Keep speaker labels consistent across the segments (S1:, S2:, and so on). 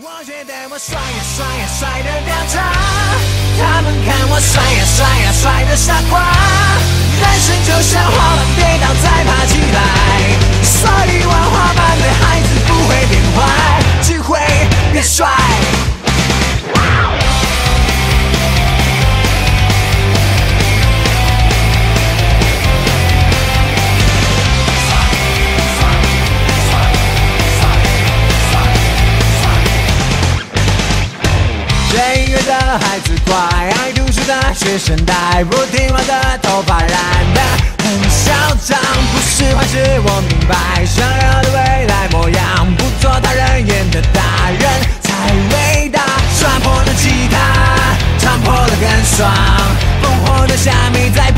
S1: 我觉得我帅呀帅呀帅的掉渣，他们看我帅呀帅呀帅的傻瓜。人生就像滑板，跌倒再爬起来。所以玩滑板的孩子不会变坏，只会变帅。孩子乖，爱读书的学生呆，不听话的头发染的很嚣张，不是坏事，我明白。想要的未来模样，不做大人演的大人才伟大。摔破的吉他，唱破了跟爽，烽火的虾米在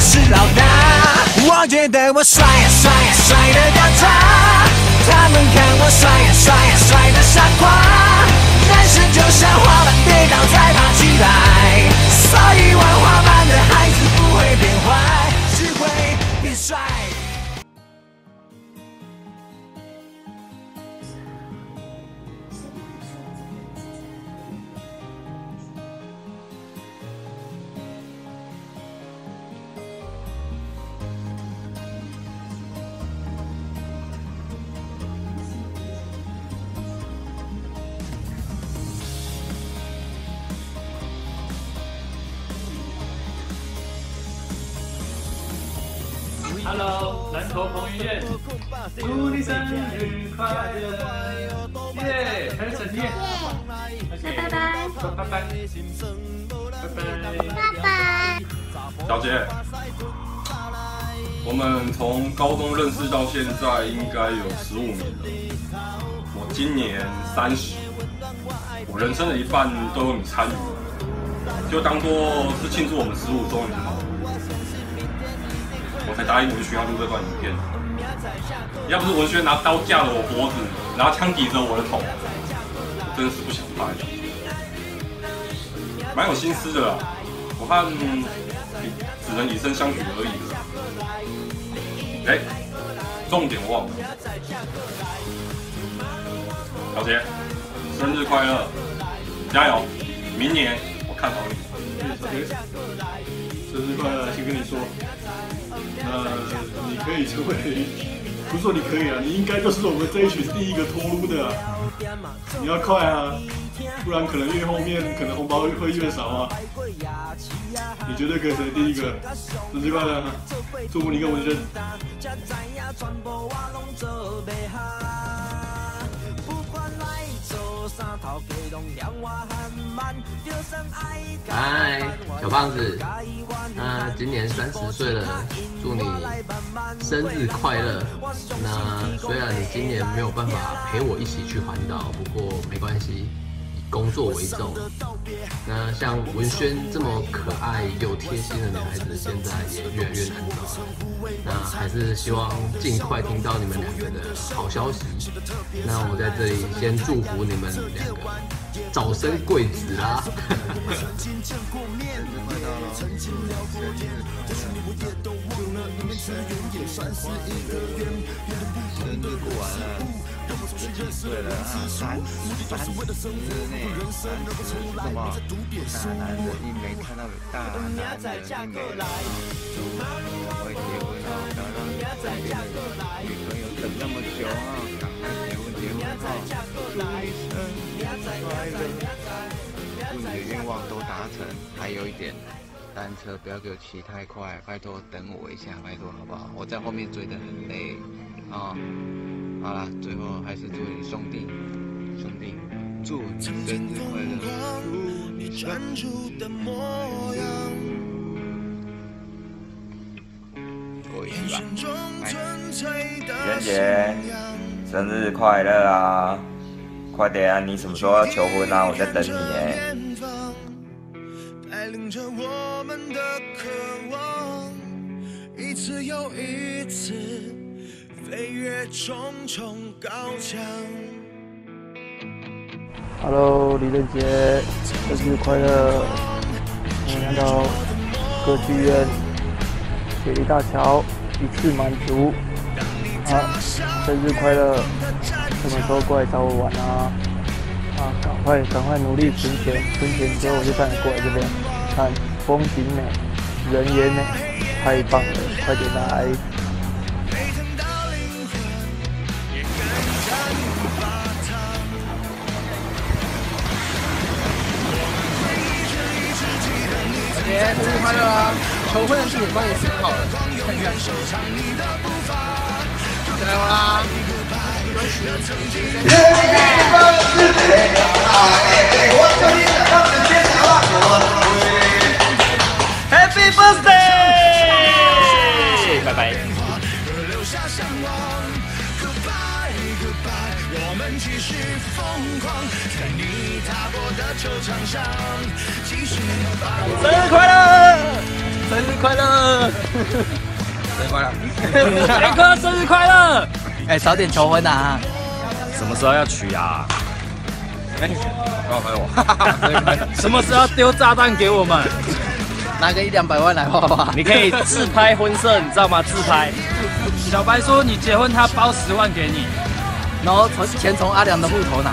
S1: 是老大。我觉得我帅呀帅呀帅的掉渣，他们看我帅呀帅呀帅的傻瓜。
S2: Hello，南头彭于晏，祝你生日快乐！耶，还有整天，
S3: 那拜拜，
S2: 说拜拜，拜拜。
S3: 拜拜。
S4: 小姐，我们从高中认识到现在应该有十五年了。我今年三十，我人生的一半都有你参与，就当做是庆祝我们十五周年好了。我才答应文轩要录这段影片，要不是文轩拿刀架着我脖子，拿枪抵着我的头，我真的是不想拍。蛮有心思的啦，我看只能以身相许而已了。哎、重点忘了，小杰，生日快乐，加油，明年我看好你。
S5: 小杰，生日快乐！先跟你说，那，你可以成为，不是说你可以啊，你应该就是我们这一群第一个脱撸的啊！你要快啊，不然可能越后面可能红包会越少啊。你绝对可以成为第一个，生日快乐！祝福你跟文轩。
S6: 嗨，小胖子，那今年三十岁了，祝你生日快乐。那虽然你今年没有办法陪我一起去环岛，不过没关系，以工作为重。那像文轩这么可爱又贴心的女孩子，现在也越来越难找了。那还是希望尽快听到你们两个的好消息。那我在这里先祝福你们两个早生贵子啦！
S7: 生日过完了，十几岁了，三三十内，三十什么？大男人一没看到大男人一没了，会结婚啊，不要让身边的女朋友等那么久啊，赶快结婚结婚啊！祝你生日快乐，祝你的愿望都达成，还有一点。单车不要给我骑太快，拜托等我一下，拜托好不好？我在后面追得很累啊、好啦，最后还是祝你兄弟，兄弟，祝你生日快乐，祝你生我一起吧，来。
S8: 袁姐，生日快乐啊！快点啊！你什么时候要求婚啊？我在等你哎。
S1: 带领着我们的渴望，一次又一次飞越重重高墙。
S9: Hello，李连杰，生日快乐！我们来到歌剧院雪梨大桥一次满足。啊，生日快乐！什么时候过来找我玩啊？啊，赶快赶快努力存钱，存钱之后我就带你过来这边看风景美，人也美，太棒了！快点来！
S10: 姐，生日快乐啊！求婚的事情帮你想好了，看一下。加油啦
S2: ！Happy 生日快乐！生日快乐！
S10: 生日快乐！
S2: 杰哥，生日快乐！
S10: 哎，早点求婚呐！
S2: 什么时候要娶啊？
S10: 哎，不要拍我！
S2: 什么时候要丢炸弹给我们？
S10: 拿个一两百万来花吧！
S2: 你可以自拍婚摄，你知道吗？自拍。小白说你结婚，他包十万给你，
S10: 然后从钱从阿良的户头拿。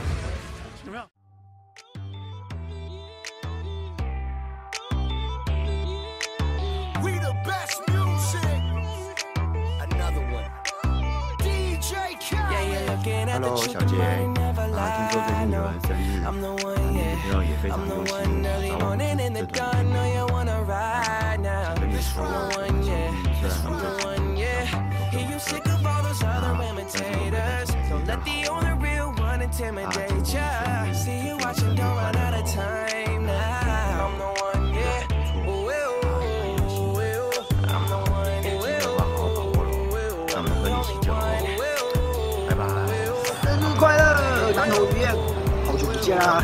S7: 小杰，啊，听说最近有人生日，啊，你女朋友也非常用心，找我们这种想跟你说，我们虽然还在谈，但是都啊，但是我们
S11: 好久不见啦！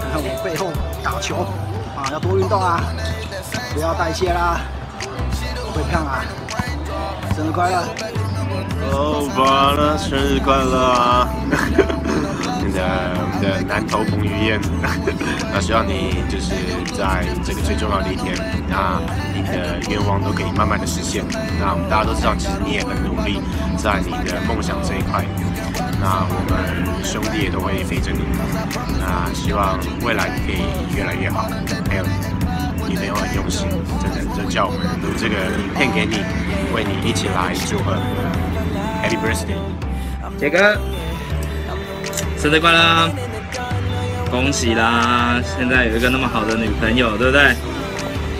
S11: 看看我背后打球啊，要多运动啊，不要代谢啦，会胖啊！生日快乐！
S12: 哦，爸了，生日快乐啊！我们的我们的南投彭于晏，那希望你就是在这个最重要的一天，那你的愿望都可以慢慢的实现。那我们大家都知道，其实你也很努力在你的梦想这一块。那我们兄弟也都会陪着你。那希望未来可以越来越好。还有你朋友很用心，真的就叫我们录这个影片给你，为你一起来祝贺 Happy Birthday，
S13: 杰哥。生日快乐！恭喜啦！现在有一个那么好的女朋友，对不对？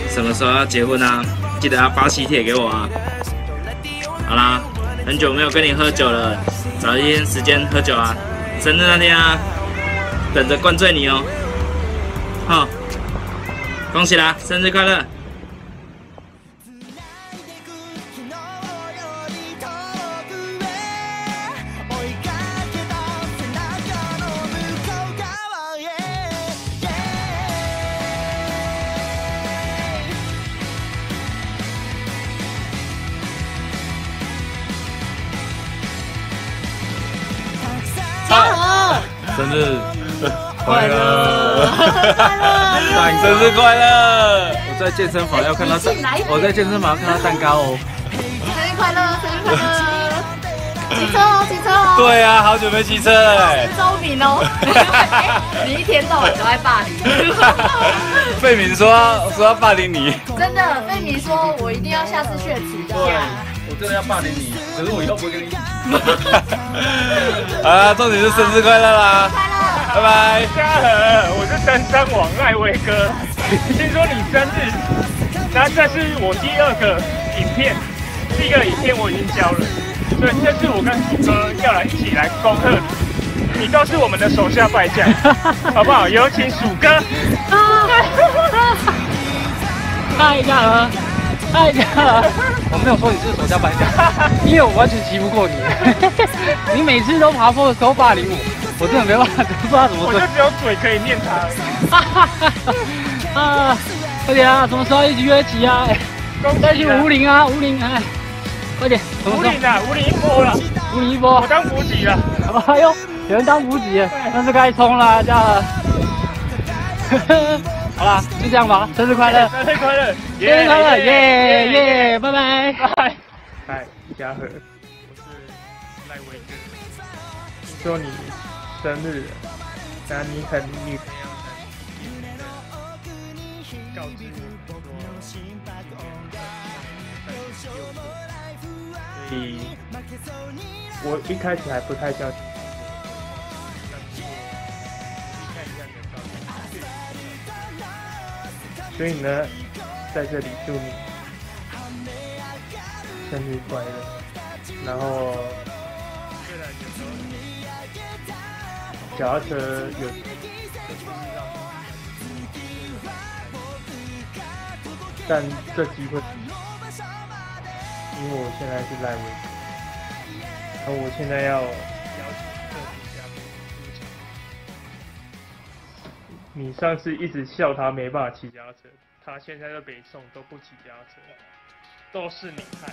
S13: 什么时候要结婚啊？记得要发喜帖给我啊！好啦，很久没有跟你喝酒了，找一天时间喝酒啊！生日那天啊，等着灌醉你哦！好，恭喜啦！生日快乐！
S14: 生日快乐！快乐！生日快乐！我在健身房要看到蛋，我在健身房要看到蛋糕哦。
S3: 生日快乐！生日快乐！骑车哦，骑车哦。
S14: 对啊，好久没骑车了。
S3: 周敏哦，你一天到晚都在霸凌。
S14: 费敏说说要霸凌你。
S3: 真的，费敏说我一定要下次血池的。
S14: 真的要霸凌你，可是我以后不会跟你一起。啊，重点是生日快乐啦！拜拜。
S15: 嘉禾，我是登山王艾威哥，听说你生日，那这是我第二个影片，第一个影片我已经交了，所以这次我跟鼠哥要来一起来恭贺你，你都是我们的手下败将，好不好？有请鼠哥。
S14: 嗨，嘉禾，太假了！我没有说你是手下败将，因为我完全骑不过你。你每次都爬坡的时候霸凌我，我真的没办法，不知道怎么
S16: 我
S14: 做
S16: 就。只有嘴可以念他。
S14: 啊，快点啊！什么时候一起约骑啊？哎再去五岭啊，五岭哎，快点！什么时候
S16: 五岭啊，五岭一波了，
S14: 五岭一波。
S16: 我当补给了。
S14: 哎呦，有人当补给了，那是该冲了，这样。好啦，就这样吧，生日快乐！
S16: 生日快乐！
S14: 生日快乐！耶耶，拜拜！
S16: 拜。嗨，嘉禾，我是赖伟哥。听说你生日了，那你很女朋友很告知我说，所以我一开始还不太相信。所以呢，在这里祝你生日快乐。然后，脚踏车有，但这机会，因为我现在是赖维，然后我现在要你上次一直笑他没办法骑家车，他现在在北宋都不骑家车，都是你害。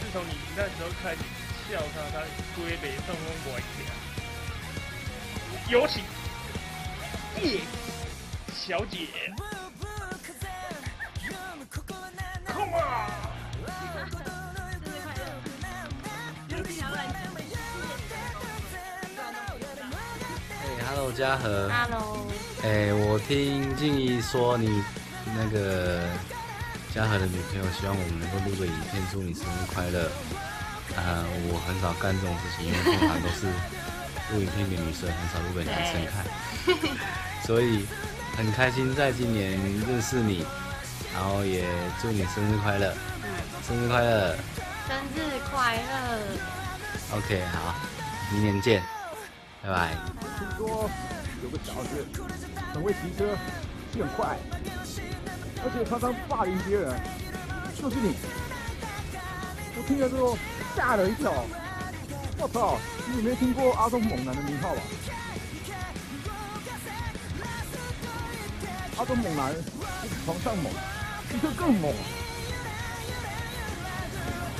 S16: 自从你那时候开始笑他，他归北宋都不会骑。有请叶小姐，Come on！
S17: 嘉禾。
S3: Hello
S17: 哎，我听静怡说你那个嘉禾的女朋友希望我们能够录个影片祝你生日快乐。啊、我很少干这种事情，因为通常都是录影片给女生，很少录给男生看。所以很开心在今年认识你，然后也祝你生日快乐，生日快乐。
S3: 生日快乐
S17: ！OK，好，明年见，拜拜。
S18: 听说有个小子很会骑车，骑很快，而且常常霸凌别人，就是你。我听了之后吓了一跳，我操！你有没有听过阿东猛男的名号吧？阿东猛男不是床上猛，骑车更猛。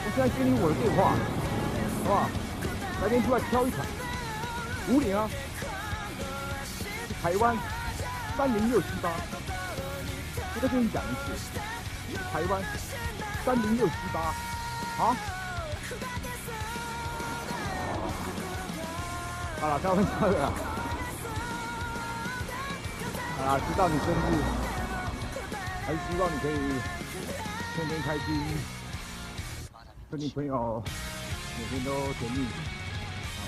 S18: 我现在给你我的电话，好不好？改天出来挑一场。五岭啊，台湾三零六七八，我再跟你讲一次，台湾三零六七八，啊？好了，开玩笑的啦。好啦，知道你生日，还是希望你可以天天开心，跟你朋友每天都甜蜜，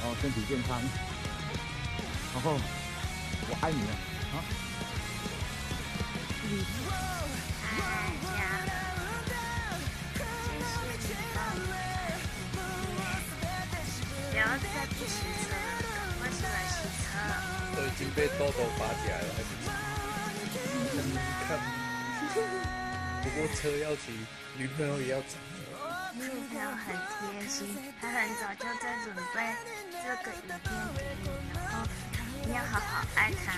S18: 然后身体健康。然后我爱你啊！啊！
S19: 不要再不骑车了，赶快出来骑车。
S20: 都已经被豆豆拔起来了，还不骑？看，不过车要骑，女朋友也要找。
S19: 女朋友很贴心，她很早就在准备这个影片给你要好好爱她。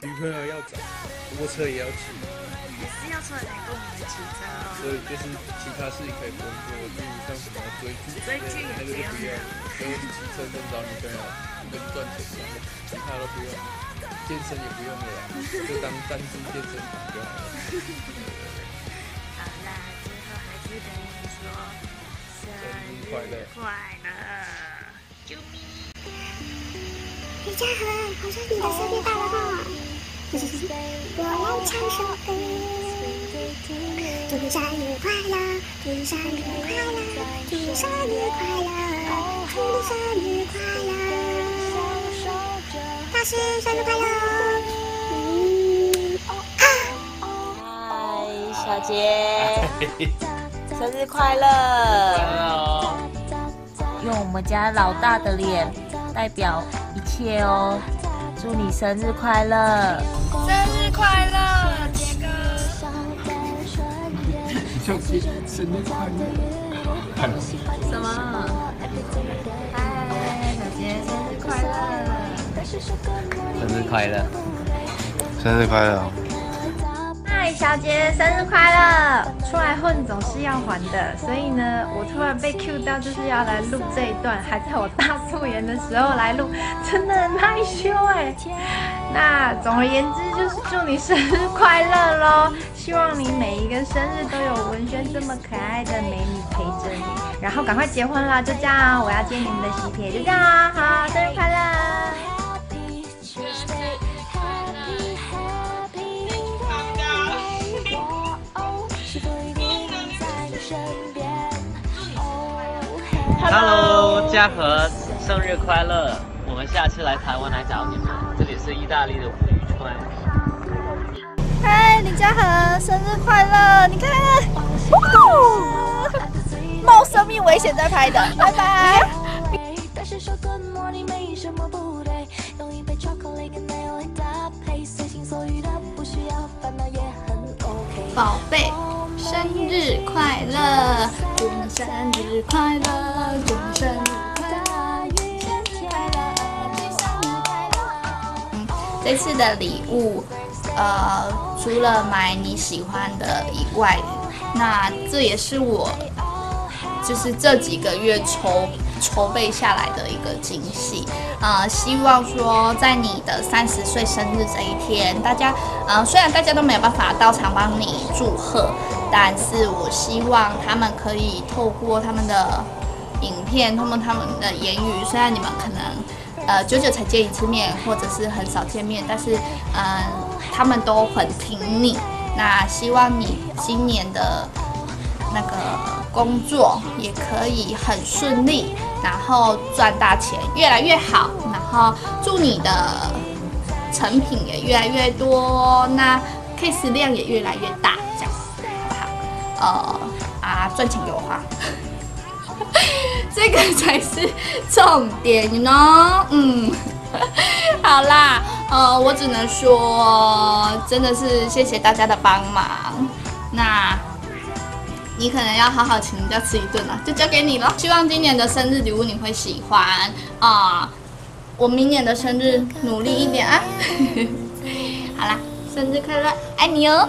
S20: 女朋友要找，不过车也要骑，
S19: 还是要出来跟我们骑车
S20: 所
S19: 哦。
S20: 以就是其他事情可以不用做，例如像什么追剧
S19: 追剧也
S20: 那个就不
S19: 用，
S20: 所以骑车跟找女朋友跟赚钱一样，其他都不用，健身也不用了，就当赞助健身房就好了。
S19: 好啦，最后还是跟你说生日
S20: 快乐
S19: 快乐，啾咪！
S10: 李嘉禾，好像你的生日到了哈！我来唱首歌，祝你生日快乐，祝你生日快乐，祝你生日快乐，祝你生日快乐，大师生日快乐！嗯，
S3: 嗨，小杰，生日快乐！用我们家老大的脸代表一切哦，祝你生日快乐！
S19: 生日快乐，杰哥！
S18: 小杰生日快乐！
S3: 什么？嗨，小杰生日快乐！
S6: 生日快乐！
S17: 生日快乐！
S21: 小杰生日快乐！出来混总是要还的，所以呢，我突然被 Q 到，就是要来录这一段，还在我大素颜的时候来录，真的很害羞哎。那总而言之，就是祝你生日快乐喽！希望你每一个生日都有文轩这么可爱的美女陪着你，然后赶快结婚啦！就这样，我要接你们的喜帖，就这样啊！好，生日快乐
S2: ！Hello，嘉禾，生日快乐！我们下次来台湾来找你们，这里是意大利的吴宇川。
S21: 嗨，李嘉禾，生日快乐！你看，冒生命危险在拍的，拜拜。
S22: 宝贝，生日快乐！祝你生日快乐！祝你生日快乐！生日快乐！生日快乐！这次的礼物，呃，除了买你喜欢的以外，那这也是我就是这几个月筹筹备下来的一个惊喜。呃，希望说在你的三十岁生日这一天，大家，呃，虽然大家都没有办法到场帮你祝贺。但是我希望他们可以透过他们的影片，通过他们的言语，虽然你们可能呃久久才见一次面，或者是很少见面，但是嗯，他们都很挺你。那希望你今年的那个工作也可以很顺利，然后赚大钱，越来越好。然后祝你的成品也越来越多，那 case 量也越来越大。这样好不好呃啊，赚钱给我花，这个才是重点呢。嗯，好啦，呃，我只能说，真的是谢谢大家的帮忙。那你可能要好好请人家吃一顿了，就交给你了。希望今年的生日礼物你会喜欢啊！我明年的生日努力一点啊！好啦，生日快乐，爱你哦！